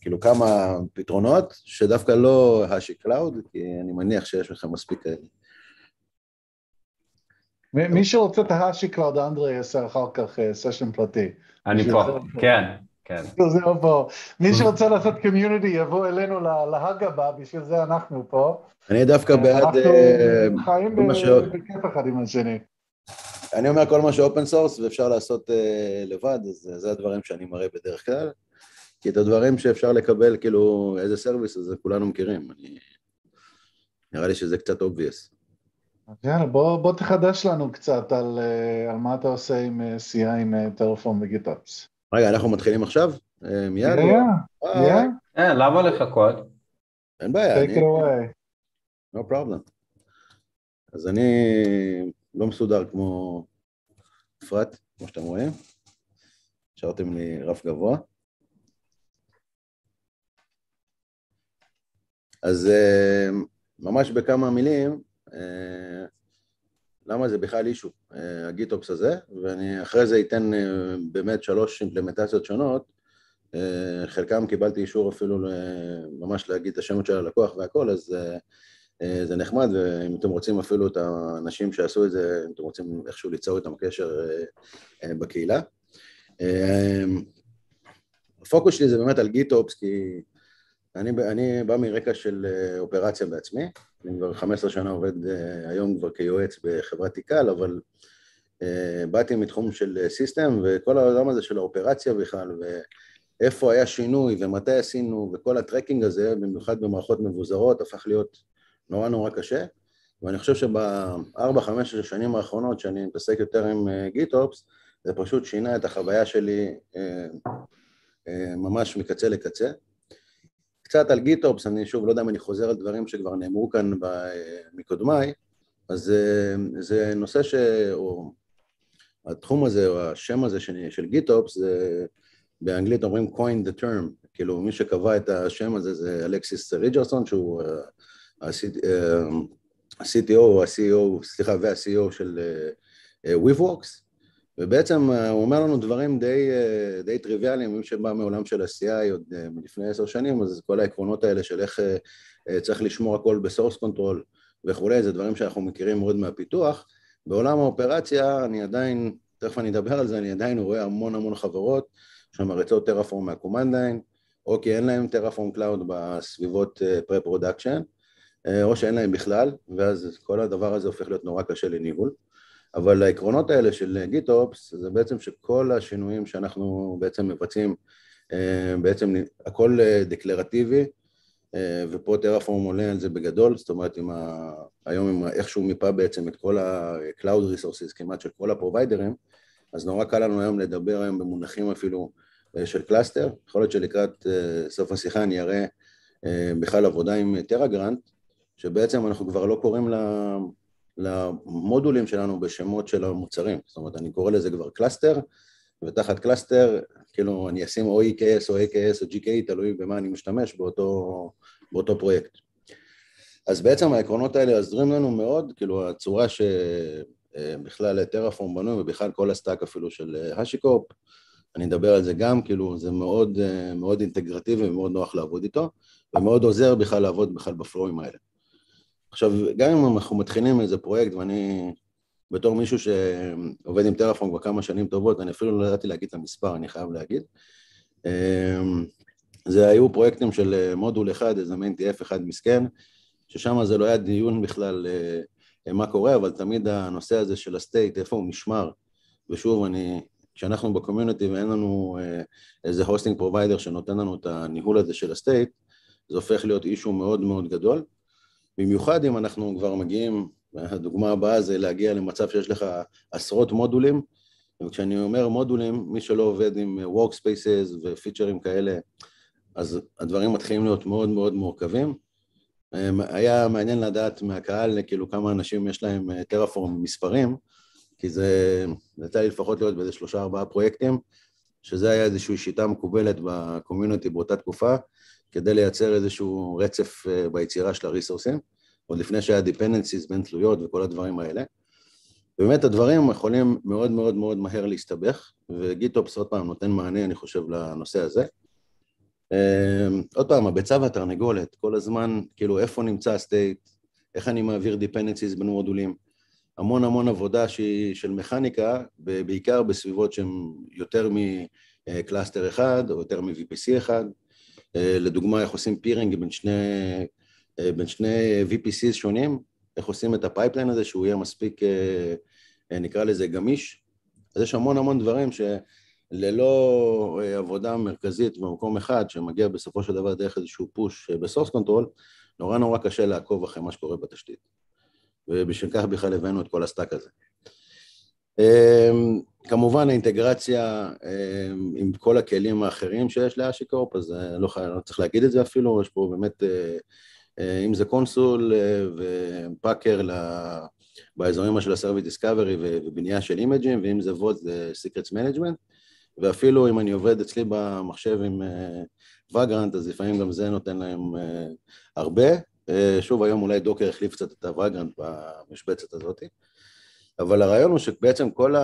כאילו כמה פתרונות, שדווקא לא HashiCloud, כי אני מניח שיש לכם מספיק כאלה. מי שרוצה את ה HashiCloud, אנדרי יעשה אחר כך session פרטי. אני פה, כן. כן. זה פה. מי שרוצה לעשות community יבוא אלינו ל HUG הבא, בשביל זה אנחנו פה. אני דווקא בעד... אנחנו חיים בכיף אחד עם השני. אני אומר כל מה ש open source ואפשר לעשות לבד, אז זה הדברים שאני מראה בדרך כלל. כי את הדברים שאפשר לקבל, כאילו, איזה service, אז כולנו מכירים. אני... נראה לי שזה קצת obvious. אז יאללה, בוא, בוא תחדש לנו קצת על, על מה אתה עושה עם CI עם טרפורם ו GitOps. רגע, אנחנו מתחילים עכשיו? מיד? כן, כן. למה לחכות? אין בעיה. Take it away. No problem. אז אני לא מסודר כמו אפרת, כמו שאתם רואים. השארתם לי רף גבוה. אז ממש בכמה מילים, למה זה בכלל אישו, הגיטופס הזה, ואני אחרי זה אתן באמת שלוש אימפלמנטציות שונות, חלקם קיבלתי אישור אפילו ממש להגיד את השמות של הלקוח והכל, אז זה נחמד, ואם אתם רוצים אפילו את האנשים שעשו את זה, אם אתם רוצים איכשהו ליצור איתם קשר בקהילה. הפוקוס שלי זה באמת על GitOps, כי אני, אני בא מרקע של operation בעצמי, אני כבר 15 שנה עובד היום כבר כיועץ בחברת תיקל, אבל באתי מתחום של system, וכל העולם הזה של ה operation בכלל, ואיפה היה שינוי ומתי עשינו, וכל ה tracking הזה, במיוחד במערכות מבוזרות, הפך להיות נורא נורא קשה, ואני חושב שבארבע, חמש השנים האחרונות שאני מתעסק יותר עם גיטופס, זה פשוט שינה את החוויה שלי ממש מקצה לקצה. קצת על גיטופס, אני שוב לא יודע אם אני חוזר על דברים שכבר נאמרו כאן מקודמיי, אז זה נושא ש... או התחום הזה, או השם הזה של גיטופס, זה באנגלית אומרים coin the term, כאילו מי שקבע את השם הזה זה אלכסיס ריג'רסון, שהוא ה-CTO, ה-CEO, סליחה, וה-CEO של WeaveWorks, ובעצם הוא אומר לנו דברים די, די טריוויאליים, מי שבא מעולם של ה-CI עוד מלפני עשר שנים, אז כל העקרונות האלה של איך צריך לשמור הכל ב source control וכולי, זה דברים שאנחנו מכירים מאוד מהפיתוח. בעולם ה operation אני עדיין, תכף אני אדבר על זה, אני עדיין רואה המון המון חברות שמריצות טרפורם מה command line, או כי אין להם Terraform Cloud בסביבות pre-production, או שאין להם בכלל, ואז כל הדבר הזה הופך להיות נורא קשה לניהול. אבל העקרונות האלה של GitOps זה בעצם שכל השינויים שאנחנו בעצם מבצעים, בעצם הכל דקלרטיבי, ופה טרפורם עולה על זה בגדול, זאת אומרת עם ה... היום עם איכשהו מיפה בעצם את כל ה-Cloud Resources כמעט של כל הפרוביידרים, אז נורא קל לנו היום לדבר היום במונחים אפילו של cluster, יכול להיות שלקראת סוף השיחה אני אראה בכלל עבודה עם Terragrunt, שבעצם אנחנו כבר לא קוראים לה... למודולים שלנו בשמות של המוצרים, זאת אומרת, אני קורא לזה כבר cluster, ותחת cluster, כאילו, אני אשים או EKS או AKS או GKE, תלוי במה אני משתמש באותו, באותו פרויקט. אז בעצם העקרונות האלה עוזרים לנו מאוד, כאילו, הצורה שבכלל טרפורם בנוי, ובכלל כל ה stack אפילו של HashiCorp, אני אדבר על זה גם, כאילו, זה מאוד, מאוד אינטגרטיבי ומאוד נוח לעבוד איתו, ומאוד עוזר בכלל לעבוד בכלל בפלואים האלה. עכשיו, גם אם אנחנו מתחילים איזה פרויקט, ואני בתור מישהו שעובד עם טרפורם כבר כמה שנים טובות, אני אפילו לא ידעתי להגיד את המספר, אני חייב להגיד. זה היו פרויקטים של מודול אחד, איזה מיין TF אחד מסכן, ששם זה לא היה דיון בכלל מה קורה, אבל תמיד הנושא הזה של הסטייט, איפה הוא נשמר, ושוב, אני, כשאנחנו ב community ואין לנו איזה hosting provider שנותן לנו את הניהול הזה של ה state, זה הופך להיות issue מאוד מאוד גדול. במיוחד אם אנחנו כבר מגיעים, הדוגמה הבאה זה להגיע למצב שיש לך עשרות מודולים, וכשאני אומר מודולים, מי שלא עובד עם Workspaces ופיצ'רים כאלה, אז הדברים מתחילים להיות מאוד מאוד מורכבים. היה מעניין לדעת מהקהל, כאילו כמה אנשים יש להם טרפורם מספרים, כי זה, יצא לי לפחות להיות באיזה שלושה ארבעה פרויקטים, שזה היה איזושהי שיטה מקובלת ב community באותה תקופה, כדי לייצר איזשהו רצף ביצירה של הריסורסים, עוד לפני שהיה dependencies בין תלויות וכל הדברים האלה. ובאמת הדברים יכולים מאוד מאוד מאוד מהר להסתבך, ו GitOps עוד פעם נותן מענה, אני חושב, לנושא הזה. אמ, עוד פעם, הביצה והתרנגולת, כל הזמן, כאילו איפה נמצא ה state, איך אני מעביר dependencies בין מודולים, המון המון עבודה שהיא של מכניקה, בעיקר בסביבות שהן יותר מ cluster אחד או יותר מ-VPC אחד. אה, לדוגמה, איך עושים peering בין שני, אה, בין שני VPCs שונים, איך עושים את ה pipeline הזה שהוא יהיה מספיק, אה, נקרא לזה גמיש. אז יש המון המון דברים שללא עבודה מרכזית במקום אחד, שמגיע בסופו של דבר דרך איזשהו push ב source control, נורא נורא קשה לעקוב אחרי מה שקורה בתשתית. ובשביל כך בכלל הבאנו את כל ה stack הזה. כמובן האינטגרציה אמ, עם כל הכלים האחרים שיש ל HashiCorp, אז אה, לא, לא צריך להגיד את זה אפילו, יש פה באמת, אה, אה, אם זה Consul ו Packer באזורים של ה-Service Discovery ובנייה של אימג'ים, ואם זה Vault זה Secrets Management, ואפילו אם אני עובד אצלי במחשב עם וגרנט, אז לפעמים גם זה נותן להם הרבה, אה, שוב, היום אולי דוקר החליף קצת את הוואגרנט במשבצת הזאת, אבל הרעיון הוא שבעצם כל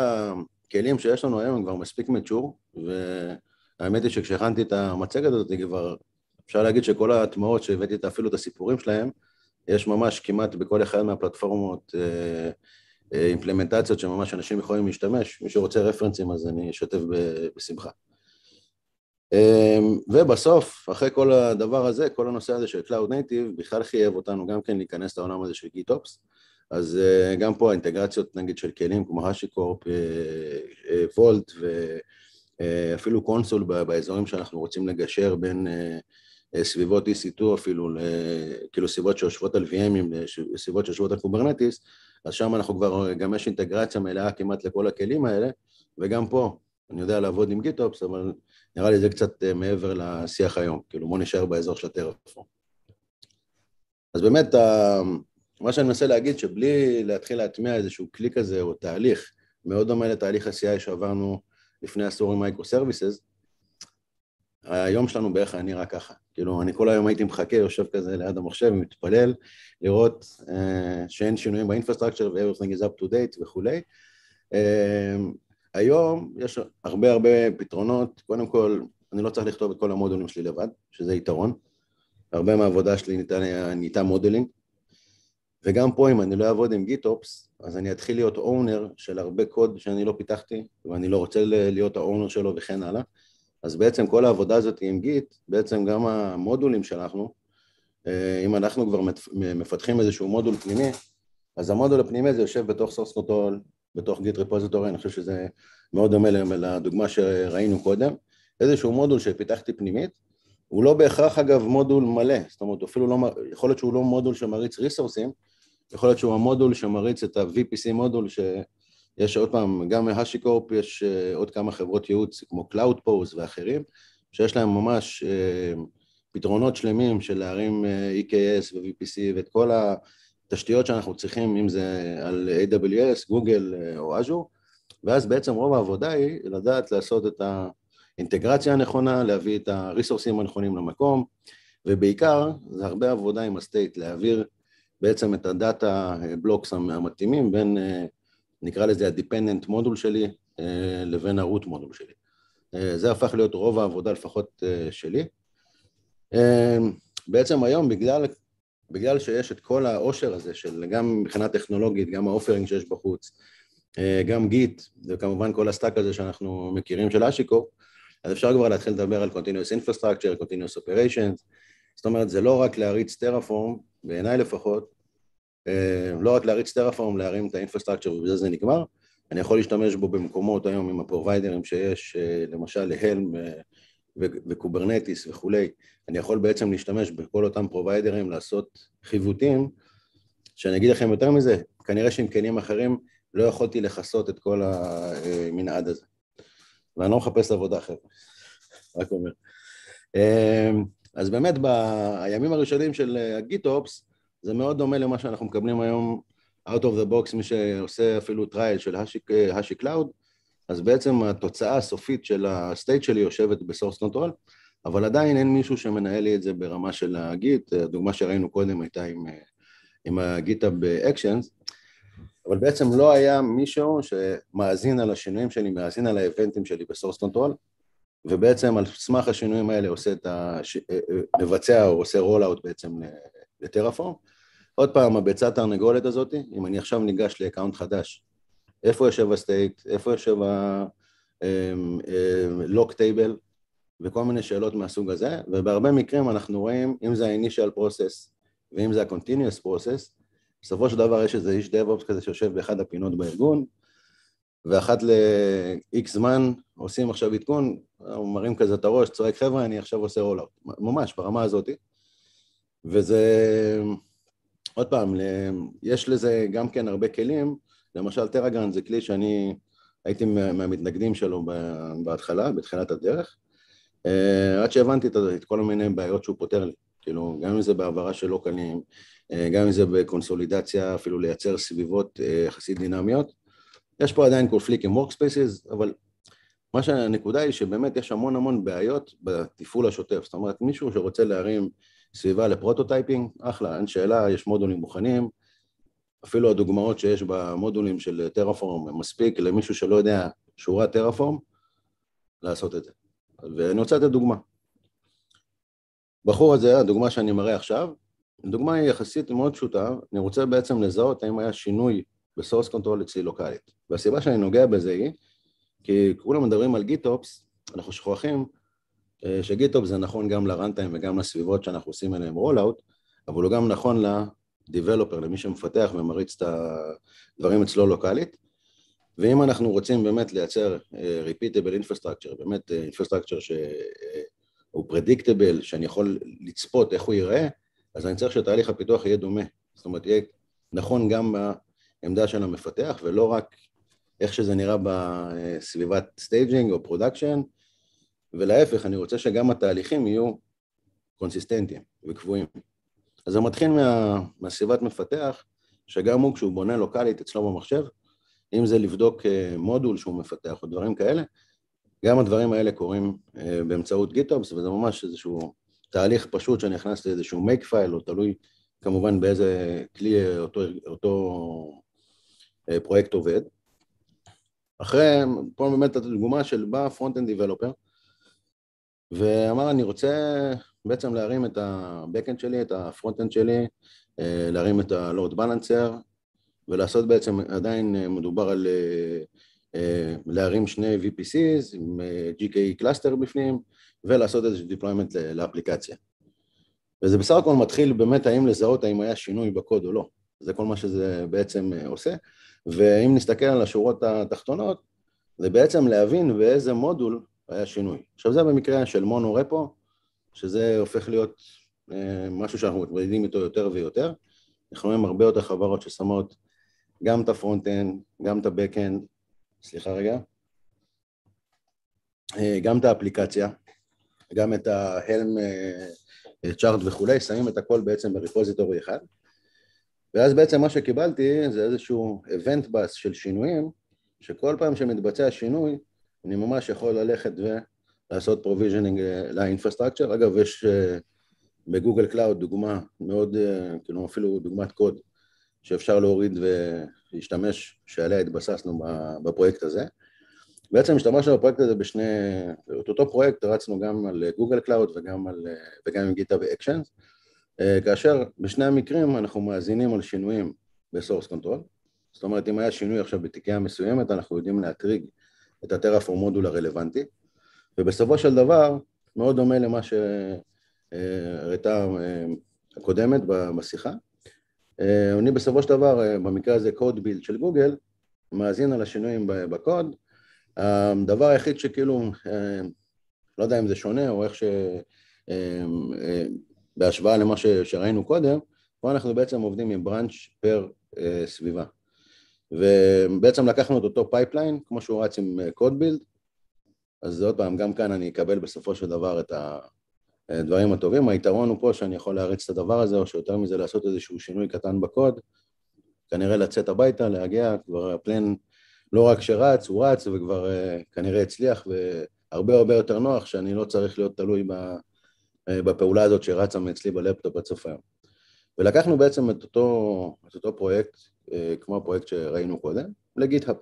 הכלים שיש לנו היום הם כבר מספיק מצ'ור, והאמת היא שכשהכנתי את המצגת הזאת, כבר אפשר להגיד שכל ההטמעות שהבאתי את אפילו את הסיפורים שלהם, יש ממש כמעט בכל אחד מהפלטפורמות אה, אה, אימפלמנטציות שממש אנשים יכולים להשתמש, מי שרוצה רפרנסים אז אני אשתף בשמחה. אמ, ובסוף, אחרי כל הדבר הזה, כל הנושא הזה של Cloud Native, בכלל חייב אותנו גם כן להיכנס לעולם הזה של GitOps, אז אה, גם פה האינטגרציות נגיד של כלים כמו HashiCorp, Vault ואפילו Consul באזורים שאנחנו רוצים לגשר בין אה, סביבות EC2 אפילו, כאילו סביבות שיושבות על VMים, סביבות שיושבות על קוברנטיס, אז שם אנחנו כבר, גם יש אינטגרציה מלאה כמעט לכל הכלים האלה, וגם פה אני יודע לעבוד עם GitOps, אבל נראה לי זה קצת אה, מעבר לשיח היום, כאילו בוא נשאר באזור של הטרפורם. אז באמת, מה שאני מנסה להגיד, שבלי להתחיל להטמיע איזשהו כלי כזה או תהליך, מאוד דומה לתהליך ה-CI שעברנו לפני עשור עם microservices, היום שלנו בערך היה נראה ככה. כאילו, אני כל היום הייתי מחכה, יושב כזה ליד המחשב, מתפלל, לראות uh, שאין שינויים ב-infrastructure ו-everything is up to date וכולי. Uh, היום יש הרבה הרבה פתרונות, קודם כל, אני לא צריך לכתוב את כל המודולים שלי לבד, שזה יתרון. הרבה מהעבודה שלי ניתן modeling, וגם פה אם אני לא אעבוד עם GitOps, אז אני אתחיל להיות owner של הרבה קוד שאני לא פיתחתי, ואני לא רוצה להיות ה-owner שלו וכן הלאה. אז בעצם כל העבודה הזאת עם Git, בעצם גם המודולים שלנו, אה, אם אנחנו כבר מפתחים איזשהו מודול פנימי, אז המודול הפנימי הזה יושב בתוך source control, בתוך Git repository, אני חושב שזה מאוד דומה לדוגמה שראינו קודם, איזשהו מודול שפיתחתי פנימית, הוא לא בהכרח אגב מודול מלא, זאת אומרת אפילו לא, יכול להיות שהוא לא מודול שמריץ resourceים, יכול להיות שהוא המודול שמריץ את ה-VPC מודול שיש עוד פעם, גם מ-HashiCorp יש אה, עוד כמה חברות ייעוץ כמו Cloud Posse ואחרים, שיש להם ממש אה, פתרונות שלמים של להרים אה, EKS ו-VPC ואת כל ה... תשתיות שאנחנו צריכים, אם זה על AWS, גוגל או אג'ור, ואז בעצם רוב העבודה היא לדעת לעשות את האינטגרציה הנכונה, להביא את הריסורסים הנכונים למקום, ובעיקר זה הרבה עבודה עם הסטייט, להעביר בעצם את הדאטה בלוקס המתאימים בין, אה, נקרא לזה ה-dependent מודול שלי אה, לבין ה-root מודול שלי. זה הפך להיות רוב העבודה לפחות שלי. בעצם היום בגלל בגלל שיש את כל העושר הזה של גם מבחינה טכנולוגית, גם ה-offering שיש בחוץ, אה, גם Git, וכמובן כל ה-stack הזה שאנחנו מכירים של אשיקו, אז אפשר כבר להתחיל לדבר על Continuous Infrastructure, Continuous Operations, זאת אומרת זה לא רק להריץ Terraform, בעיניי לפחות, אה, לא רק להריץ Terraform, להרים את ה-infrastructure ובזה זה נגמר, אני יכול להשתמש בו במקומות היום עם ה-providerים שיש, אה, למשל ל-Helm ו-Kubernetes וכולי, אני יכול בעצם להשתמש בכל אותם providerים לעשות חיווטים, שאני אגיד לכם יותר מזה, כנראה שעם כלים אחרים לא יכולתי לכסות את כל המנעד הזה. ואני לא מחפש עבודה אחרת, רק אומר. אז באמת בימים הראשונים של ה-GitOps, זה מאוד דומה למה שאנחנו מקבלים היום out of the box, מי שעושה אפילו trial של Hashi Cloud, אז בעצם התוצאה הסופית של ה-state שלי יושבת ב-source control, אבל עדיין אין מישהו שמנהל לי את זה ברמה של ה-Git, הדוגמה שראינו קודם הייתה עם, עם ה-GitHub Actions, אבל בעצם לא היה מישהו שמאזין על השינויים שלי, מאזין על ה-eventים שלי ב-source control, ובעצם על סמך השינויים האלה עושה את ה... מבצע או עושה rollout בעצם ל-Terraform. עוד פעם, הביצת תרנגולת הזאת, אם אני עכשיו ניגש ל-account חדש, איפה יושב ה-state, איפה יושב ה-lock table, וכל מיני שאלות מהסוג הזה, ובהרבה מקרים אנחנו רואים, אם זה ה-initial process ואם זה ה-continuous process, בסופו של דבר יש איזה איש DevOps כזה שיושב באחד הפינות בארגון, ואחת ל-X זמן עושים עכשיו עדכון, הוא מרים כזה את הראש, צועק חבר'ה, אני עכשיו עושה rollout, ממש ברמה הזאת. וזה, עוד פעם, יש לזה גם כן הרבה כלים, למשל טראגרן זה כלי שאני הייתי מהמתנגדים שלו בהתחלה, בתחילת הדרך, אה, עד שהבנתי את כל מיני בעיות שהוא פותר לי, כאילו, גם אם זה בהעברה של לוקלים, אה, גם אם זה בקונסולידציה, אפילו לייצר סביבות אה, יחסית דינמיות. יש פה עדיין קונפליק עם workspaces, אבל מה שהנקודה היא שבאמת יש המון המון בעיות בתפעול השוטף. זאת אומרת, מישהו שרוצה להרים סביבה ל-prototyping, אחלה, אין שאלה, יש מודולים מוכנים. אפילו הדוגמאות שיש במודולים של Terraform מספיק למישהו שלא יודע שורת Terraform, לעשות את זה. ואני רוצה לתת דוגמה. בחור הזה, הדוגמה שאני מראה עכשיו, הדוגמה היא יחסית מאוד פשוטה, אני רוצה בעצם לזהות האם היה שינוי ב-source control אצלי locallyת. והסיבה שאני נוגע בזה היא, כי כולם מדברים על GitOps, אנחנו שוכחים אה, שגיטופס זה נכון גם לרנטיים וגם לסביבות שאנחנו עושים אליהם רולאוט, אבל הוא גם נכון לדיבלופר, למי שמפתח ומריץ את הדברים אצלו לוקאלית. ואם אנחנו רוצים באמת לייצר uh, repeatable infrastructure, באמת uh, infrastructure שהוא predictable, שאני יכול לצפות איך הוא ייראה, אז אני צריך שתהליך הפיתוח יהיה דומה. זאת אומרת, יהיה נכון גם בעמדה של המפתח, ולא רק איך שזה נראה בסביבת staging או production, ולהפך, אני רוצה שגם התהליכים יהיו קונסיסטנטיים וקבועים. אז זה מתחיל מה, מהסביבת מפתח, שגם הוא, כשהוא בונה לוקאלית אצלו במחשב, אם זה לבדוק אה, מודול שהוא מפתח או דברים כאלה, גם הדברים האלה קורים אה, באמצעות GitOps, וזה ממש איזשהו תהליך פשוט שאני נכנס לאיזשהו make file, או תלוי כמובן באיזה כלי אותו, אותו אה, פרויקט עובד. אחרי, פה באמת הדוגמה של בא front-end developer, ואמר אני רוצה בעצם להרים את ה-Backend שלי, את ה-front-end שלי, להרים את ה-Load Balancer, ולעשות בעצם, עדיין אה, מדובר על אה, אה, להרים שני VPCs עם GKE cluster בפנים ולעשות איזשהו deployment לאפליקציה. וזה בסך הכל מתחיל באמת האם לזהות האם היה שינוי בקוד או לא, זה כל מה שזה בעצם עושה, ואם נסתכל על השורות התחתונות, זה בעצם להבין באיזה מודול היה שינוי. עכשיו זה במקרה של mono repo, שזה הופך להיות משהו שאנחנו מתמודדים איתו יותר ויותר, אנחנו רואים הרבה יותר חברות ששמות גם את ה-front-end, גם את ה-Back-end, סליחה רגע, אה, גם את האפליקציה, גם את ה-Helm chart אה, וכולי, שמים את הכל בעצם ב-repository אחד, ואז בעצם מה שקיבלתי זה איזשהו event bus של שינויים, שכל פעם שמתבצע שינוי, אני ממש יכול ללכת ולעשות provisioning אה, ל-infrastructure. אגב, יש ב-Google Cloud דוגמה מאוד, כאילו אפילו דוגמת קוד, שאפשר להוריד ולהשתמש, שעליה התבססנו בפרויקט הזה. בעצם השתמשנו בפרויקט הזה בשני, את אותו פרויקט רצנו גם על Google Cloud וגם, על, וגם עם GitHub Actions, כאשר בשני המקרים אנחנו מאזינים על שינויים ב-source control, זאת אומרת אם היה שינוי עכשיו בתיקייה מסוימת אנחנו יודעים לטרגר את הטרפור מודול הרלוונטי, ובסופו של דבר מאוד דומה למה שהראתה הקודמת בשיחה, אה, אני בסופו של דבר, אה, במקרה הזה Cloud Build של גוגל, מאזין על השינויים בקוד. הדבר היחיד שכאילו, אה, לא יודע אם זה שונה או איך ש... בהשוואה למה שראינו קודם, פה אנחנו בעצם עובדים עם branch פר סביבה. ובעצם לקחנו את אותו pipeline, כמו שהוא רץ עם Cloud Build, אז עוד פעם, גם כאן אני אקבל בסופו של דבר את. הדברים הטובים. היתרון הוא פה שאני יכול להריץ את הדבר הזה, או שיותר מזה לעשות איזשהו שינוי קטן בקוד, כנראה לצאת הביתה, להגיע, כבר ה plan לא רק שרץ, הוא רץ וכבר uh, כנראה הצליח, והרבה הרבה יותר נוח שאני לא צריך להיות תלוי בפעולה הזאת שרצה מאצלי בלפטופ עד סוף היום. ולקחנו בעצם את אותו, את אותו פרויקט, כמו הפרויקט שראינו קודם, ל GitHub.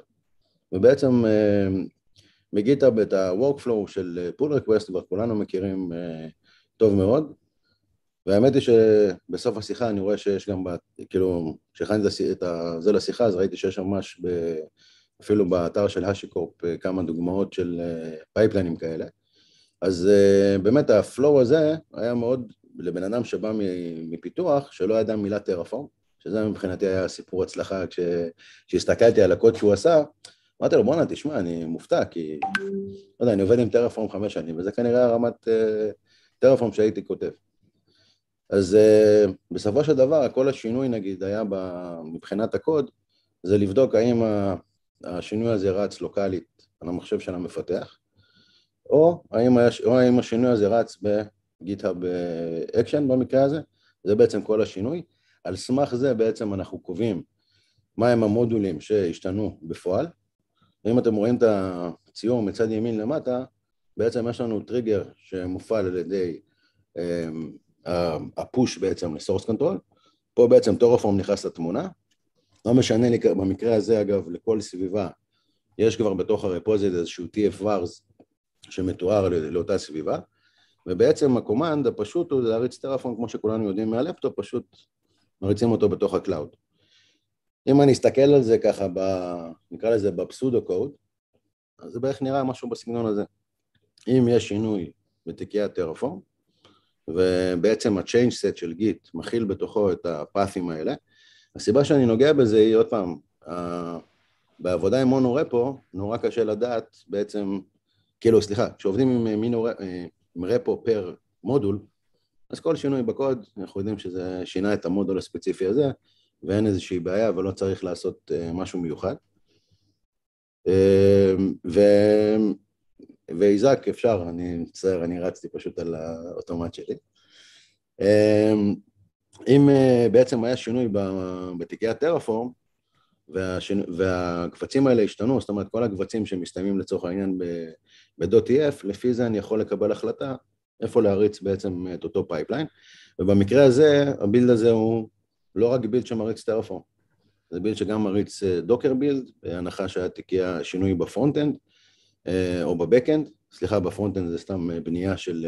ובעצם uh, מ GitHub את ה-workflow של pull request כבר כולנו מכירים טוב מאוד, והאמת היא שבסוף השיחה אני רואה שיש גם, כאילו, כשהכנתי את זה לשיחה אז ראיתי שיש ממש ב... אפילו באתר של HashiCorp כמה דוגמאות של pipeline ים כאלה. אז באמת ה flow הזה היה מאוד לבן אדם שבא מפיתוח, שלא ידע מילה Terraform, שזה מבחינתי היה סיפור הצלחה, כשהסתכלתי על הקוד שהוא עשה, אמרתי לו, בואנה, תשמע, אני מופתע, כי, לא יודע, אני עובד עם Terraform חמש שנים, וזה כנראה רמת Terraform שהייתי כותב. אז בסופו של דבר, כל השינוי, נגיד, היה מבחינת הקוד, זה לבדוק האם השינוי הזה רץ לוקאלית על המחשב של המפתח, או האם, היה, או האם השינוי הזה רץ ב GitHub Action במקרה הזה, זה בעצם כל השינוי. על סמך זה בעצם אנחנו קובעים מהם המודולים שהשתנו בפועל. ואם אתם רואים את הציור מצד ימין למטה, בעצם יש לנו טריגר שמופעל על ידי ה push בעצם ל source control. פה בעצם Terraform נכנס לתמונה. לא משנה לי, במקרה הזה אגב, לכל סביבה יש כבר בתוך ה repository איזשהו TF-VARS שמתואר לאותה סביבה, ובעצם ה command הפשוט הוא להריץ Terraform כמו שכולנו יודעים מהלפטופ, פשוט מריצים אותו בתוך ה cloud. אם אני אסתכל על זה ככה, ב, נקרא לזה ב pseudo code, אז זה בערך נראה משהו בסגנון הזה. אם יש שינוי בתיקיית Terraform, ובעצם ה-change set של Git מכיל בתוכו את ה path ים האלה, הסיבה שאני נוגע בזה היא עוד פעם, בעבודה עם mono-repo נורא קשה לדעת בעצם כאילו, סליחה, כשעובדים עם, מינו, עם רפו פר מודול, אז כל שינוי בקוד, אנחנו יודעים שזה שינה את המודול הספציפי הזה, ואין איזושהי בעיה ולא צריך לעשות uh, משהו מיוחד. Uh, ו... ואיזק אפשר, אני מצטער, אני רצתי פשוט על האוטומט שלי. Uh, אם בעצם היה שינוי בתיקי הטרפורם, והשינ... והקבצים האלה השתנו, זאת אומרת כל הקבצים שמסתיימים לצורך העניין ב-.tf, לפי זה אני יכול לקבל החלטה איפה להריץ בעצם את אותו pipeline, ובמקרה הזה, ה build הזה הוא לא רק build שמריץ Terraform, זה build שגם מריץ Docker build, בהנחה שהיה תיקייה שינוי ב front-end אה, או ב back-end, סליחה, ב front-end זה סתם בנייה של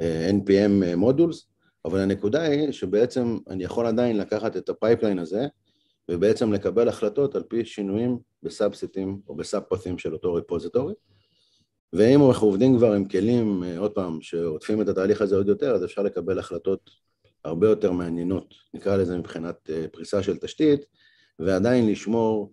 אה, NPM modules, אבל הנקודה היא שבעצם אני יכול עדיין לקחת את ה pipeline הזה ובעצם לקבל החלטות על פי שינויים ב subset ים או ב sub-path ים של אותו repository. ואם אנחנו עובדים כבר עם כלים, אה, עוד פעם, שעוטפים את התהליך הזה עוד יותר, אז אפשר לקבל החלטות הרבה יותר מעניינות, נקרא לזה מבחינת אה, פריסה של תשתית, ועדיין לשמור,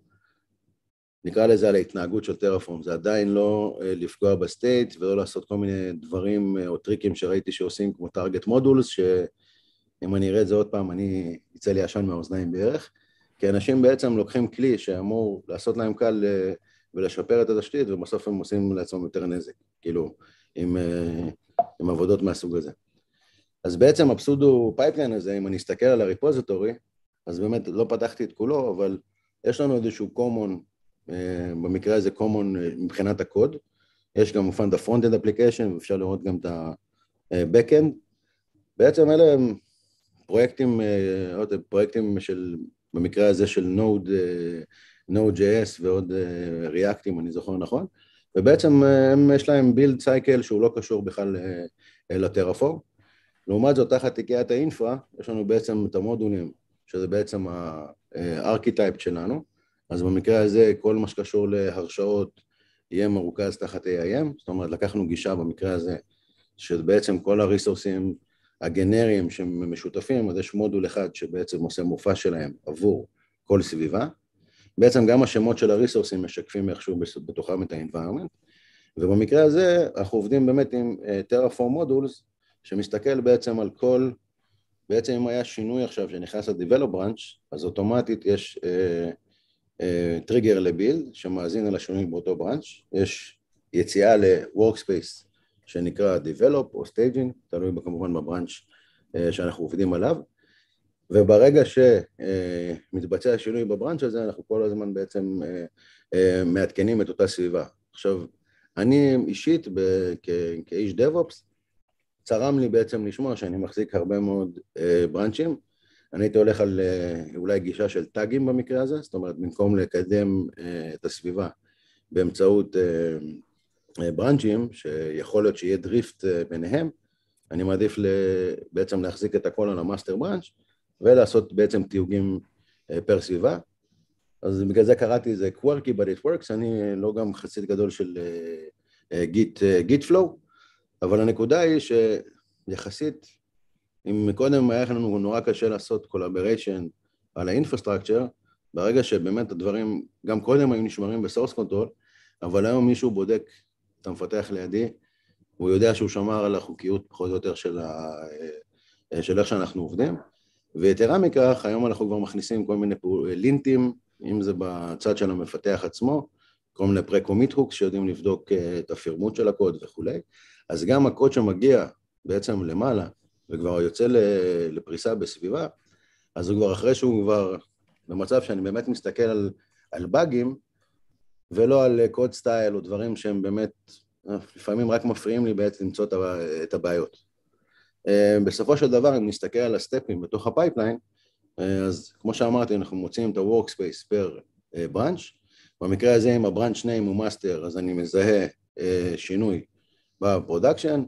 נקרא לזה על ההתנהגות של Terraform, זה עדיין לא אה, לפגוע ב state ולא לעשות כל מיני דברים או טריקים שראיתי שעושים כמו target modules, שאם אני אראה את זה עוד פעם, אני, יצא לי עשן מהאוזניים בערך, כי אנשים בעצם לוקחים כלי שאמור לעשות להם קל ולשפר את התשתית, ובסוף הם עושים לעצמם יותר נזק, כאילו, עם, אה, עם עבודות מהסוג הזה. אז בעצם ה pseudo pipeline הזה, אם אני אסתכל על ה repository, אז באמת לא פתחתי את כולו, אבל יש לנו איזשהו common, אה, במקרה הזה common מבחינת הקוד, יש גם כמובן את ה-Frontend Application, ואפשר לראות גם את ה-Backend. בעצם אלה הם פרויקטים, פרויקטים של במקרה הזה של Node, Node.js ועוד React, אם אני זוכר נכון, ובעצם הם, יש להם build cycle שהוא לא קשור בכלל לטרפורם. לעומת זאת, תחת תיקיית האינפרה, יש לנו בעצם את המודולים, שזה בעצם הארכיטייפ שלנו, אז במקרה הזה כל מה שקשור להרשאות יהיה מרוכז תחת AIM, זאת אומרת לקחנו גישה במקרה הזה, שבעצם כל הריסורסים הגנריים שהם משותפים, אז יש מודול אחד שבעצם עושה מופע שלהם עבור כל סביבה. בעצם גם השמות של הריסורסים משקפים איכשהו בתוכם את ה-environment, ובמקרה הזה אנחנו עובדים באמת עם Terraform Modules, שמסתכל בעצם על כל, בעצם אם היה שינוי עכשיו שנכנס ל-Develop Branch, אז אוטומטית יש טריגר uh, uh, לבילד שמאזין על השינוי באותו בראנץ', יש יציאה ל-Workspace שנקרא Develop או Staging, תלוי כמובן בבראנץ' אה, שאנחנו עובדים עליו, וברגע שמתבצע שינוי בבראנץ' הזה, אנחנו כל הזמן בעצם אה, אה, מעדכנים את אותה סביבה. עכשיו, אני אישית, כאיש DevOps, צרם לי בעצם לשמוע שאני מחזיק הרבה מאוד בראנצ'ים. אני הייתי הולך על אולי גישה של טאגים במקרה הזה, זאת אומרת, במקום לקדם את הסביבה באמצעות branch ים, שיכול להיות שיהיה drift ביניהם, אני מעדיף בעצם להחזיק את הכל על ה master branch ולעשות בעצם תיוגים פר סביבה. אז בגלל זה קראתי זה quirky but it works, אני לא גם חסיד גדול של Git, Git flow, אבל הנקודה היא שיחסית, אם קודם היה לנו נורא קשה לעשות collaboration על ה infrastructure, ברגע שבאמת הדברים גם קודם היו נשמרים ב source control, אבל היום מישהו בודק את המפתח לידי, הוא יודע שהוא שמר על החוקיות פחות או יותר של, ה... של איך שאנחנו עובדים, ויתרה מכך, היום אנחנו כבר מכניסים כל מיני lint ים, אם זה בצד של המפתח עצמו, כל מיני pre-commit hooks שיודעים לבדוק אה, את הפירמוט של הקוד וכולי, אז גם הקוד שמגיע בעצם למעלה וכבר יוצא לפריסה בסביבה, אז הוא כבר אחרי שהוא כבר במצב שאני באמת מסתכל על, על באגים ולא על code style או דברים שהם באמת לפעמים רק מפריעים לי בעצם למצוא את הבעיות. אה, בסופו של דבר אם נסתכל על ה step ים בתוך ה pipeline אה, אז כמו שאמרתי אנחנו מוצאים את ה-workspace פר branch במקרה הזה אם ה branch name הוא master אז אני מזהה אה, שינוי ב-production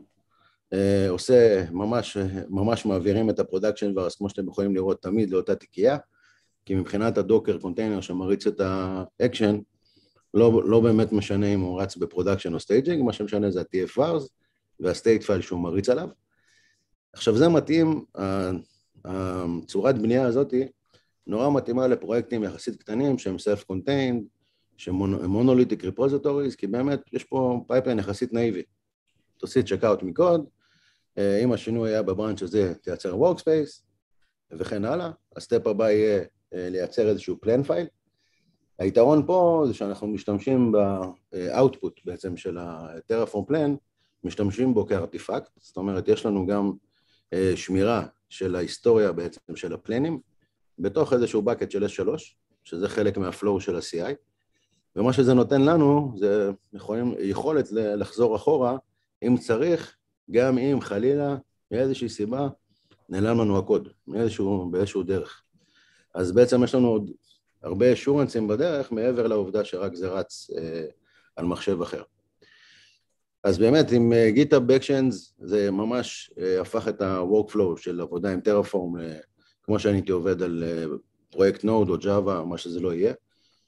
עושה ממש, ממש מעבירים את ה-production ואז כמו שאתם יכולים לראות תמיד לאותה תיקייה כי מבחינת הדוקר קונטיינר שמריץ את ה-action לא, לא באמת משנה אם הוא רץ ב-production או staging, מה שמשנה זה ה-tfvars וה-state file שהוא מריץ עליו. עכשיו זה מתאים, הצורת בנייה הזאתי נורא מתאימה לפרויקטים יחסית קטנים שהם self-contained, שהם monolithic repositories, כי באמת יש פה pipeline יחסית נאיבי. תוציא checkout מקוד, אה, אם השינוי היה ב-branch הזה תייצר workspace וכן הלאה, ה-step הבא יהיה אה, לייצר איזשהו plan file היתרון פה זה שאנחנו משתמשים ב-output בעצם של ה-Terraform Plan, משתמשים בו כ-artifact, זאת אומרת יש לנו גם אה, שמירה של ההיסטוריה בעצם של ה-planים בתוך איזשהו bucket של S3, שזה חלק מהפלואו של ה-CI, ומה שזה נותן לנו זה יכולים, יכולת לחזור אחורה אם צריך, גם אם חלילה מאיזושהי סיבה נעלם לנו הקוד, מאיזשהו, באיזשהו דרך. אז בעצם יש לנו עוד הרבה אשורנסים בדרך מעבר לעובדה שרק זה רץ אה, על מחשב אחר. אז באמת עם גיטאב uh, אקשנס זה ממש uh, הפך את ה-workflow של עבודה עם טרפורם uh, כמו שאני הייתי עובד על פרויקט Node או Java, מה שזה לא יהיה.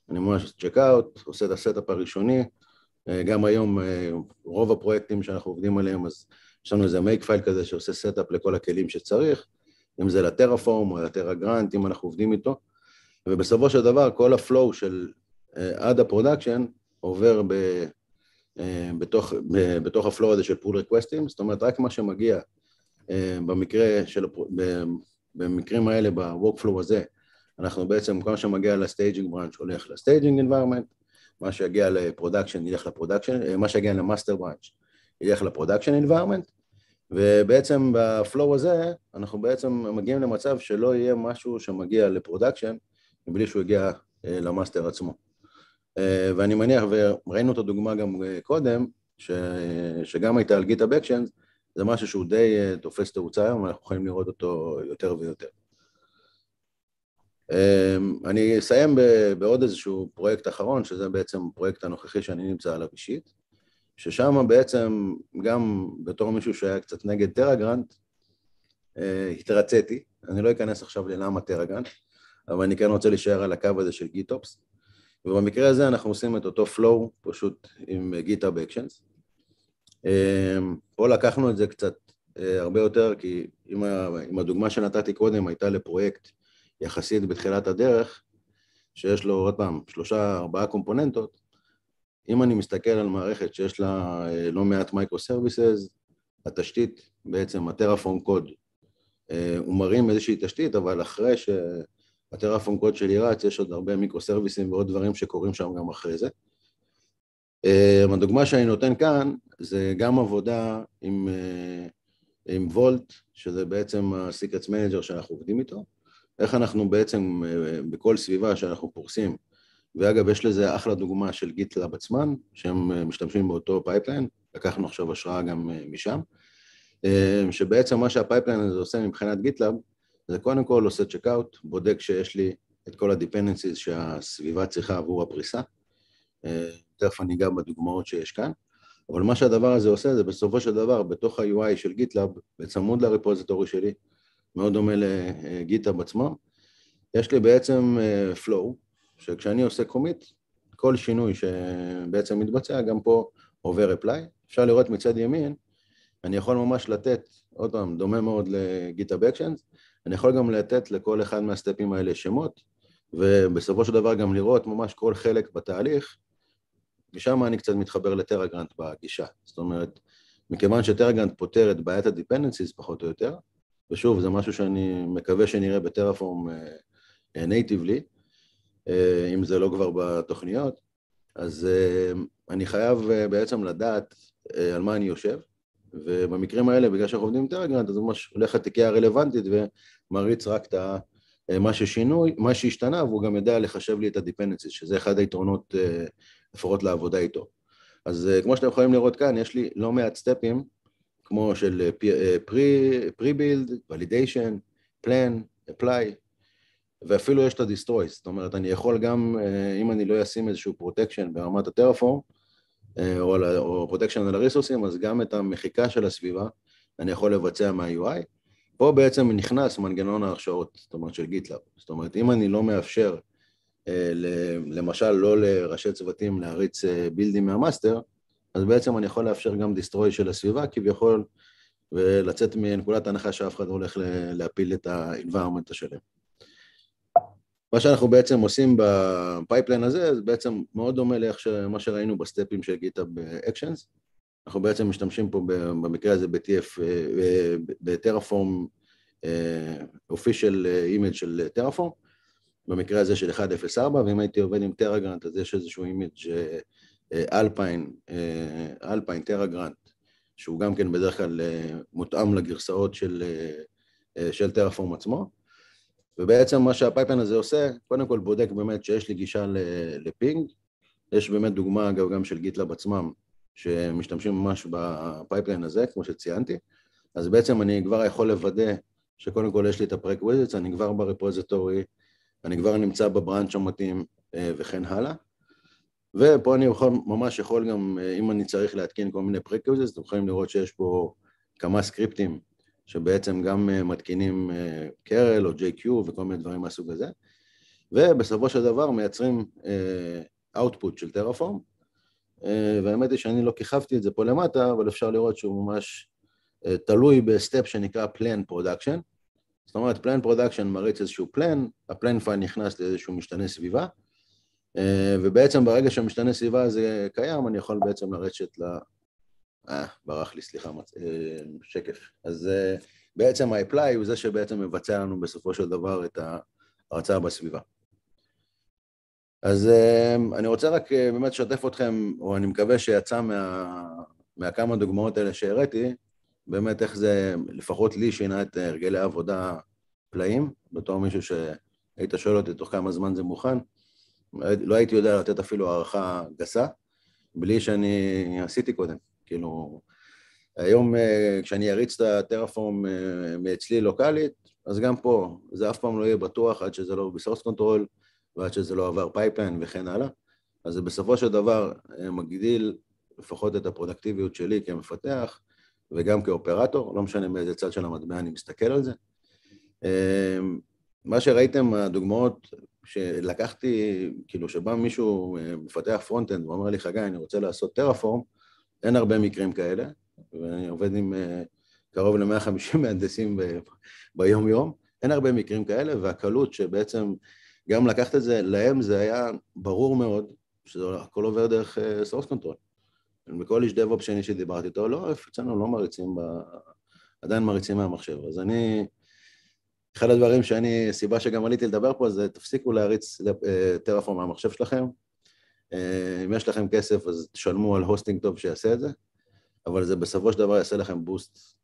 אני ממש check out, עושה את ה-setup הראשוני, גם היום רוב הפרויקטים שאנחנו עובדים עליהם אז יש לנו איזה Makefile כזה שעושה setup לכל הכלים שצריך, אם זה ל-Terraform או ל-Terragrunt, אם אנחנו עובדים איתו. ובסופו של דבר כל ה-flow של אה, עד ה-production עובר ב, אה, בתוך, בתוך ה-flow הזה של pull requestים, זאת אומרת רק מה שמגיע אה, במקרה של, במקרים האלה ב-workflow הזה, אנחנו בעצם כל מה שמגיע ל-staging branch הולך ל-staging environment, מה שיגיע ל-production ילך ל-production, מה שיגיע ל-master branch ילך ל-production environment, ובעצם ב-flow הזה אנחנו בעצם מגיעים למצב שלא יהיה משהו שמגיע ל-production מבלי שהוא הגיע אה, ל-master עצמו. אה, ואני מניח, וראינו את הדוגמה גם אה, קודם, ש, שגם הייתה על GitHub Actions, זה משהו שהוא די תופס תאוצה היום, ואנחנו יכולים לראות אותו יותר ויותר. אני אסיים בעוד איזשהו פרויקט אחרון, שזה בעצם הפרויקט הנוכחי שאני נמצא עליו אישית, ששם בעצם, גם בתור מישהו שהיה קצת נגד Terragrunt, התרצתי, אני לא אכנס עכשיו ללמה Terragrunt, אבל אני כן רוצה להישאר על הקו הזה של GitOps. ובמקרה הזה אנחנו עושים את אותו flow פשוט עם GitHub Actions. אמ, פה לקחנו את זה קצת אה, הרבה יותר, כי אם, הדוגמה שנתתי קודם הייתה לפרויקט יחסית בתחילת הדרך, שיש לו עוד פעם שלושה ארבעה קומפוננטות, אם אני מסתכל על מערכת שיש לה אה, לא מעט microservices, התשתית בעצם, קוד, אה, הוא מרים איזושהי תשתית, אבל אחרי ש... ה-Terraform קוד שלי רץ, יש עוד הרבה microserviceים ועוד דברים שקורים שם גם אחרי זה. אה, הדוגמה שאני נותן כאן זה גם עבודה עם, אה, עם Vault, שזה בעצם ה-Secrets Manager שאנחנו עובדים איתו, איך אנחנו בעצם אה, בכל סביבה שאנחנו פורסים, ואגב יש לזה אחלה דוגמה של GitLab עצמן, שהם משתמשים באותו pipeline, לקחנו עכשיו השראה גם משם, שבעצם מה שה-pipeline הזה עושה מבחינת GitLab, זה קודם כל עושה checkout, בודק שיש לי את כל ה-dependencies שהסביבה צריכה עבור הפריסה. אה, תכף אני אגע בדוגמאות שיש כאן. אבל מה שהדבר הזה עושה זה בסופו של דבר בתוך ה-UI של GitLab, בצמוד ל-repository שלי, מאוד דומה ל-GitHub עצמו, יש לי בעצם flow, שכשאני עושה commit, כל שינוי שבעצם מתבצע, גם פה עובר apply. אפשר לראות מצד ימין, אני יכול ממש לתת, עוד פעם, דומה מאוד ל-GitHub Actions, אני יכול גם לתת לכל אחד מה-stepים האלה שמות, ובסופו של דבר גם לראות ממש כל חלק בתהליך, ושם אני קצת מתחבר ל-Terragrunt בגישה. זאת אומרת, מכיוון ש-Terragrunt פותר את בעיית ה-dependencies פחות או יותר, ושוב, זה משהו שאני מקווה שנראה ב-Terraform natively, אה, אם זה לא כבר בתוכניות, אז אה, אני חייב אה, בעצם לדעת על מה אני יושב, ובמקרים האלה, בגלל שאנחנו עובדים עם Terragrunt, אז ממש הולך לתיקייה הרלוונטית ומריץ רק את מה ששינוי, מה שהשתנה, והוא גם יודע לחשב לי את ה-dependencies, שזה אחד היתרונות לפחות לעבודה איתו. אז כמו שאתם יכולים לראות כאן, יש לי לא מעט stepים, כמו של pre-build, validation, plan, apply, ואפילו יש את ה-destroy, זאת אומרת, אני יכול גם, אה, אם אני לא אשים איזשהו protection ברמת ה-Terraform, אה, או, או protection על ה-resourceים, אז גם את המחיקה של הסביבה אני יכול לבצע מה-UI. פה בעצם נכנס מנגנון ההרשאות, זאת אומרת, של GitLab. זאת אומרת, אם אני לא מאפשר, אה, למשל, לא לראשי צוותים להריץ buildים מה-master, אז בעצם אני יכול לאפשר גם destroy של הסביבה, כביכול, ולצאת מנקודת הנחה שאף אחד לא הולך להפיל את ה-environment השלם. מה שאנחנו בעצם עושים ב-pipeline הזה, זה בעצם מאוד דומה למה שראינו ב-stepים של GitHub Actions. אנחנו בעצם משתמשים פה במקרה הזה ב-TF, ב-Terraform, official image של Terraform, במקרה הזה של 104, ואם הייתי עובד עם Terragrunt אז יש איזשהו image Alpine, Alpine Terragrunt, שהוא גם כן בדרך כלל אה, מותאם לגרסאות של, אה, של Terraform עצמו. ובעצם מה שה pipeline הזה עושה, קודם כל בודק באמת שיש לי גישה לפינג, יש באמת דוגמה אגב גם של GitLab עצמם, שמשתמשים ממש ב pipeline הזה, כמו שציינתי, אז בעצם אני כבר יכול לוודא שקודם כל יש לי את ה prerequisites, אני כבר ב repository, אני כבר נמצא ב branch המתאים אה, וכן הלאה. ופה אני יכול, ממש יכול גם, אה, אם אני צריך להתקין כל מיני prerequisites, אתם יכולים לראות שיש פה כמה סקריפטים שבעצם גם אה, מתקינים curl או JQ וכל מיני דברים מהסוג הזה, ובסופו של דבר מייצרים output של Terraform, והאמת היא שאני לא כיכבתי את זה פה למטה, אבל אפשר לראות שהוא ממש תלוי ב step שנקרא Plan Production, זאת אומרת Plan Production מריץ איזשהו Plan, ה-Plan file נכנס לאיזשהו משתנה סביבה, ובעצם ברגע שהמשתנה סביבה הזה קיים, אני יכול בעצם לרשת. אה, ברח לי, סליחה, שקף. אז בעצם ה-apply הוא זה שבעצם מבצע לנו בסופו של דבר את ההרצאה בסביבה. אז אני רוצה רק באמת לשתף אתכם, או אני מקווה שיצא מה, מהכמה דוגמאות האלה שהראיתי, באמת איך זה, לפחות לי, שינה את הרגלי העבודה פלאים, בתור מישהו שהיית שואל אותי תוך כמה זמן זה מוכן, לא הייתי יודע לתת אפילו הערכה גסה, בלי שאני עשיתי קודם. כאילו, היום אה, כשאני אריץ את ה Terraform אה, מאצלי לוקאלית, אז גם פה, זה אף פעם לא יהיה בטוח עד שזה לא ב source control ועד שזה לא עבר pipeline וכן הלאה. אז זה בסופו של דבר אה, מגדיל לפחות את הפרודקטיביות שלי כמפתח וגם כ operator, לא משנה מאיזה צד של המטבע אני מסתכל על זה. מה שראיתם, הדוגמאות שלקחתי, כאילו שבא מישהו מפתח front-end ואומר לי, חגי, אני רוצה לעשות Terraform, אין הרבה מקרים כאלה, ואני עובד עם אה, קרוב ל-150 מהנדסים ביום-יום, אין הרבה מקרים כאלה, והקלות שבעצם גם לקחת את זה, להם זה היה ברור מאוד, שזה הכל עובר דרך source control. וכל איש DevOps שני שדיברתי איתו, לא, אצלנו לא מריצים, ב... עדיין מריצים מהמחשב. אז אני, אחד הדברים שאני, סיבה שגם עליתי לדבר פה, זה תפסיקו להריץ אה, Terraform מהמחשב שלכם, אם יש לכם כסף אז תשלמו על hosting טוב שיעשה את זה, אבל זה בסופו של דבר יעשה לכם boost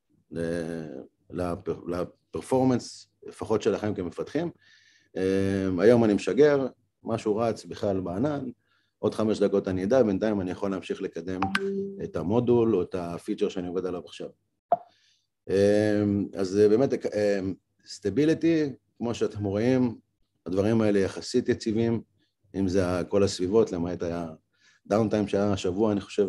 לפרפורמנס, לפחות שלכם כמפתחים. אה, היום אני משגר, משהו רץ בכלל בענן, עוד חמש דקות אני אדע, בינתיים אני יכול להמשיך לקדם את המודול או את הפיצ'ר שאני עובד עליו עכשיו. אה, אז באמת, סטביליטי, כמו שאתם רואים, הדברים האלה יחסית יציבים, אם זה כל הסביבות, למעט היה דאונטיים שהיה השבוע, אני חושב,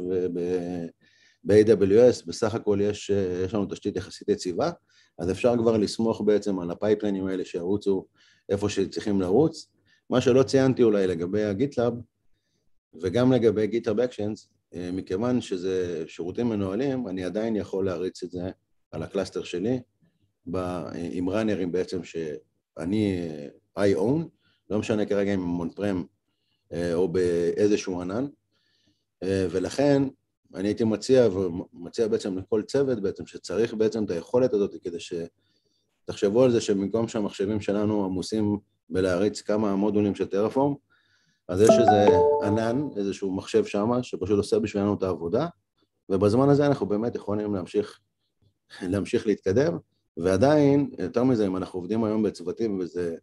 ב-AWS בסך הכל יש, יש לנו תשתית יחסית יציבה, אז אפשר כבר לסמוך בעצם על הפייפליינים האלה שירוצו איפה שצריכים לרוץ. מה שלא ציינתי אולי לגבי ה GitLab, וגם לגבי GitHub Actions, מכיוון שזה שירותים מנוהלים, אני עדיין יכול להריץ את זה על ה cluster שלי, עם ראנרים בעצם שאני I own, לא משנה כרגע אם הם on-prem אה, או באיזשהו ענן, אה, ולכן אני הייתי מציע, ומציע בעצם לכל צוות בעצם, שצריך בעצם את היכולת הזאת כדי שתחשבו על זה שבמקום שהמחשבים שלנו עמוסים בלהריץ כמה מודולים של טרפורם, אז יש איזה ענן, איזשהו מחשב שם, שפשוט עושה בשבילנו את העבודה, ובזמן הזה אנחנו באמת יכולים להמשיך, להמשיך להתקדם, ועדיין, יותר מזה, אם אנחנו עובדים היום בצוותים, וזה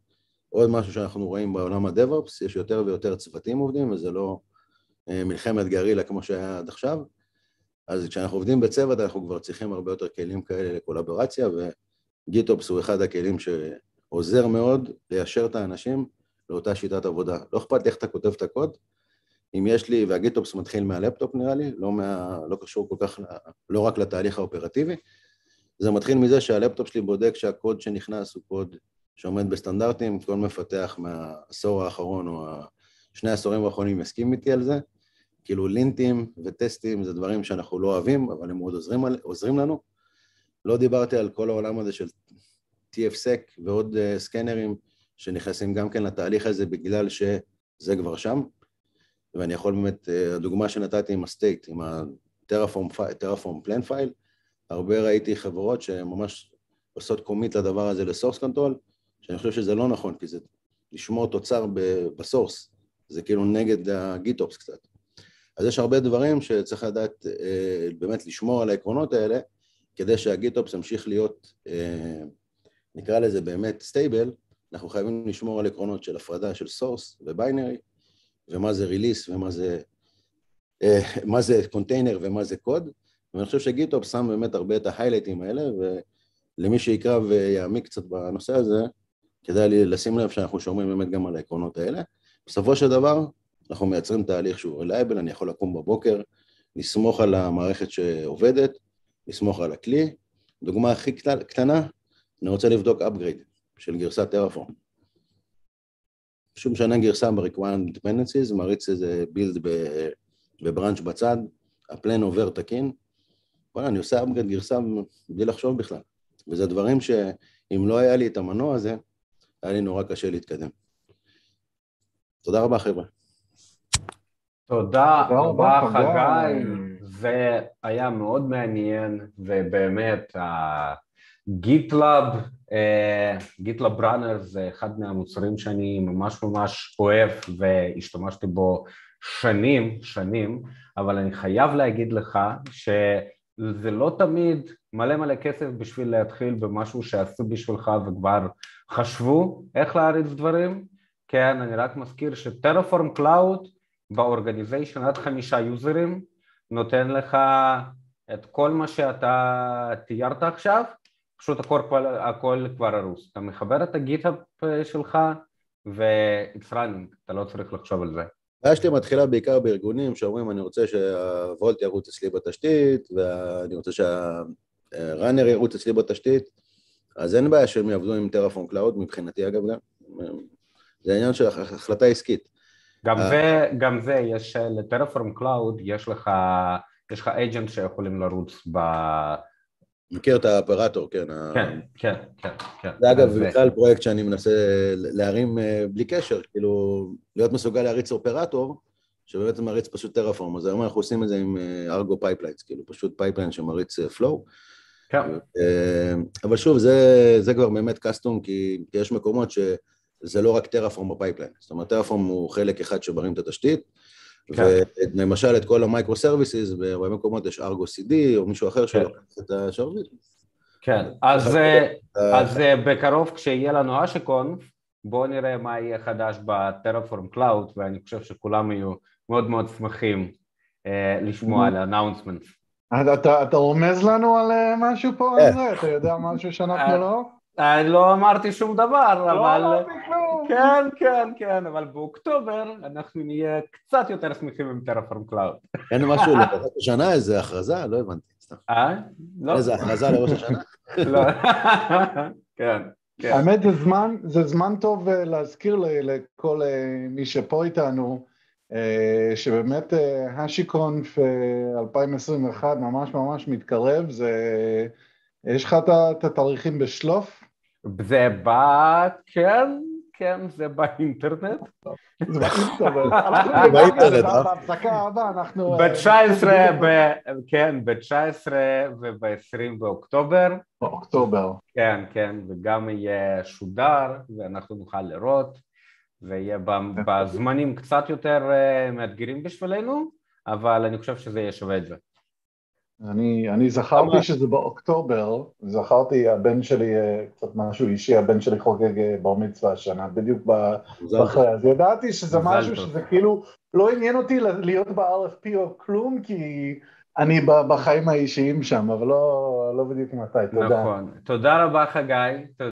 עוד משהו שאנחנו רואים בעולם הדב-אופס, יש יותר ויותר צוותים עובדים, וזה לא אה, מלחמת גרילה כמו שהיה עד עכשיו, אז כשאנחנו עובדים בצוות אנחנו כבר צריכים הרבה יותר כלים כאלה לקולבורציה, וגיטופס הוא אחד הכלים שעוזר מאוד ליישר את האנשים לאותה שיטת עבודה. לא אכפת איך אתה כותב את הקוד, אם יש לי, והגיטופס מתחיל מהלפטופ נראה לי, לא, מה, לא קשור כל כך, לא רק לתהליך האופרטיבי, זה מתחיל מזה שהלפטופ שלי בודק שהקוד שנכנס הוא קוד שעומד בסטנדרטים, כל מפתח מהעשור האחרון או שני העשורים האחרונים יסכים איתי על זה, כאילו לינטים וטסטים זה דברים שאנחנו לא אוהבים, אבל הם מאוד עוזרים, עוזרים לנו. לא דיברתי על כל העולם הזה של TFSEC ועוד אה, סקנרים שנכנסים גם כן לתהליך הזה בגלל שזה כבר שם, ואני יכול באמת, אה, הדוגמה שנתתי עם ה state, עם ה-Terraform Plan File, הרבה ראיתי חברות שממש עושות commit לדבר הזה ל source control, שאני חושב שזה לא נכון, כי זה לשמור תוצר ב source, זה כאילו נגד ה GitOps קצת. אז יש הרבה דברים שצריך לדעת אה, באמת לשמור על העקרונות האלה, כדי שה GitOps ימשיך להיות, אה, נקרא לזה באמת stable, אנחנו חייבים לשמור על עקרונות של הפרדה של source ו binary, ומה זה release ומה זה, אה, מה זה קונטיינר ומה זה קוד, ואני חושב ש GitOps שם באמת הרבה את ההיילייטים האלה, ולמי שיקרא ויעמיק קצת בנושא הזה, כדאי לשים לב שאנחנו שומרים באמת גם על העקרונות האלה. בסופו של דבר, אנחנו מייצרים תהליך שהוא reliable, אני יכול לקום בבוקר, לסמוך על המערכת שעובדת, לסמוך על הכלי. דוגמה הכי קטנה, אני רוצה לבדוק upgrade של גרסת Terraform. שם, משנה גרסה ב-requirement dependencies, מריץ איזה build ב branch בצד, ה plan עובר תקין, וואלה, אני עושה upgrade גרסה בלי לחשוב בכלל. וזה דברים שאם לא היה לי את המנוע הזה, היה לי נורא קשה להתקדם. תודה רבה, חבר'ה. תודה רבה, חגי. זה היה מאוד מעניין, ובאמת, GitLab, GitLab Runner זה אחד מהמוצרים שאני ממש ממש אוהב והשתמשתי בו שנים, שנים, אבל אני חייב להגיד לך שזה לא תמיד מלא מלא כסף בשביל להתחיל במשהו שעשו בשבילך וכבר חשבו איך להריץ דברים. כן, אני רק מזכיר ש Terraform Cloud ב organization עד חמישה יוזרים נותן לך את כל מה שאתה תיארת עכשיו, פשוט הכל, הכל כבר פרוס. אתה מחבר את ה GitHub שלך ו-it's running, אתה לא צריך לחשוב על זה. הבעיה שלי מתחילה בעיקר בארגונים שאומרים אני רוצה שה Vault ירוץ אצלי בתשתית ואני רוצה שה runner ירוץ אצלי בתשתית אז אין בעיה שהם יעבדו עם Terraform Cloud מבחינתי אגב גם זה עניין של החלטה עסקית גם אה. זה, גם זה, יש ל Terraform Cloud, יש לך, יש לך agent שיכולים לרוץ ב... מכיר את ה operator, כן. כן, כן, כן, כן. זה אגב בכלל פרויקט שאני מנסה להרים אה, בלי קשר, כאילו, להיות מסוגל להריץ operator, שבאמת מריץ פשוט Terraform, אז היום אנחנו עושים את זה עם Argo אה, pipelines, כאילו פשוט pipeline שמריץ flow. כן. אבל שוב, זה, זה כבר באמת custom, כי, יש מקומות ש... זה לא רק Terraform ב pipeline, זאת אומרת Terraform הוא חלק אחד שברים את התשתית, כן. ולמשל את כל ה microservices, בהרבה מקומות יש Argo CD או מישהו אחר כן. שלוקח את השרביט. כן, אז, אה, אז אה, בקרוב כשיהיה לנו HashiConf, בואו נראה מה יהיה חדש ב Terraform Cloud, ואני חושב שכולם יהיו מאוד מאוד שמחים אה, לשמוע mm-hmm. על ה announcement. אתה, אתה רומז לנו על משהו פה על זה? אתה יודע משהו שאנחנו לא? אני לא אמרתי שום דבר, לא אבל... לא אמרתי כלום. כן, כן, כן, אבל באוקטובר אנחנו נהיה קצת יותר שמחים עם Terraform Cloud. אין משהו לראש השנה, איזה הכרזה? לא הבנתי, סתם. אה? לא. איזה הכרזה לראש השנה? לא. כן. כן. האמת זה זמן, טוב אה, להזכיר לכל אה, מי שפה איתנו, אה, שבאמת HashiConf 2021 ממש ממש מתקרב, זה, יש לך את התאריכים בשלוף? זה בא, כן, כן, זה באינטרנט. זה באינטרנט. בהפסקה הבאה אנחנו... ב-19, כן, ב-19 וב-20 באוקטובר. באוקטובר. כן, כן, וגם יהיה שודר, ואנחנו נוכל לראות, ויהיה בזמנים קצת יותר מאתגרים בשבילנו, אבל אני חושב שזה יהיה שווה את זה. אני, אני זכרתי שזה באוקטובר, זכרתי הבן שלי, קצת משהו אישי, הבן שלי חוגג בר מצווה השנה, בדיוק אחרי, אז ידעתי שזה משהו שזה כאילו לא עניין אותי להיות ב-RFP או כלום, כי אני בחיים האישיים שם, אבל לא, לא בדיוק מתי, תודה. נכון, תודה רבה חגי.